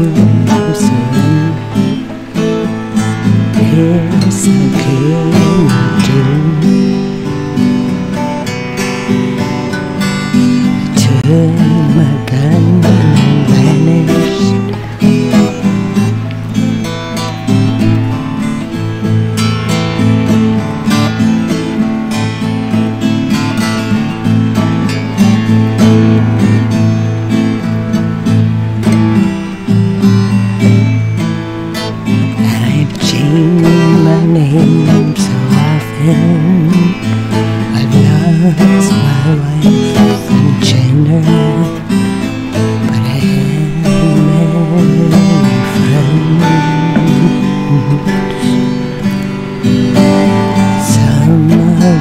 Kirsten, Kirsten, Kirsten.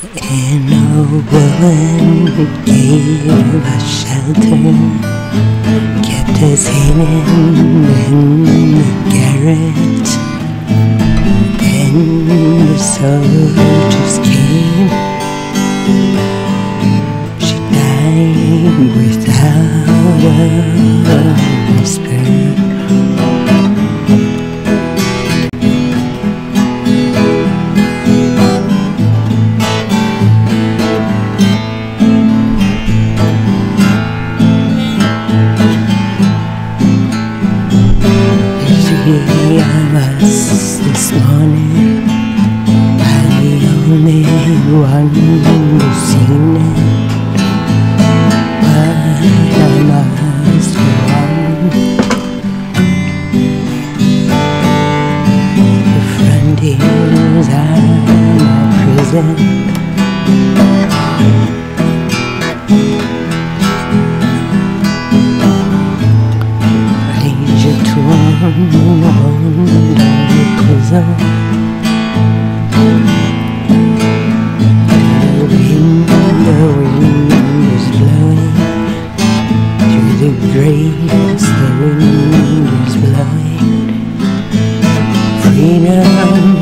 And no one gave us shelter, kept us hidden in the garret. Then the soldiers came. She died without a whisper. Of us this morning. I'm the only one who's seen it.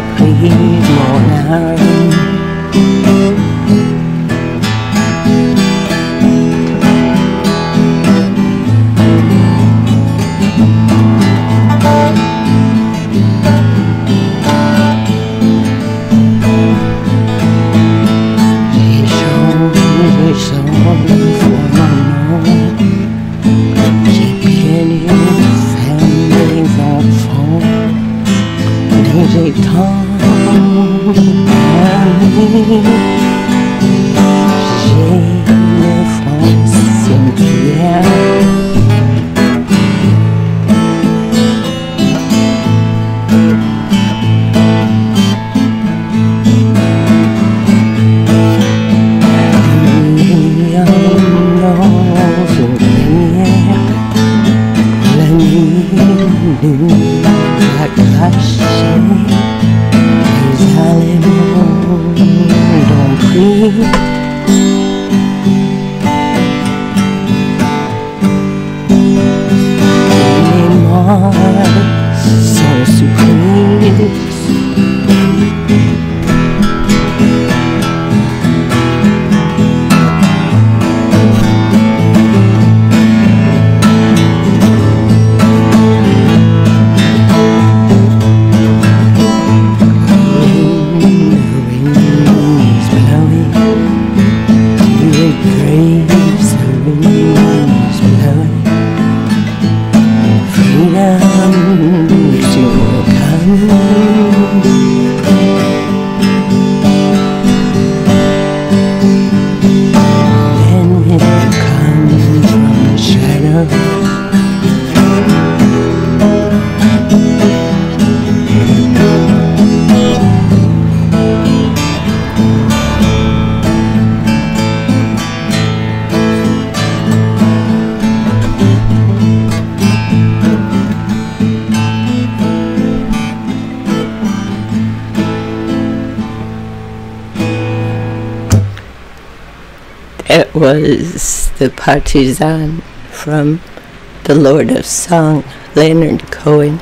Pris mon arme. Entière. It was the partisan from The Lord of Song, Leonard Cohen.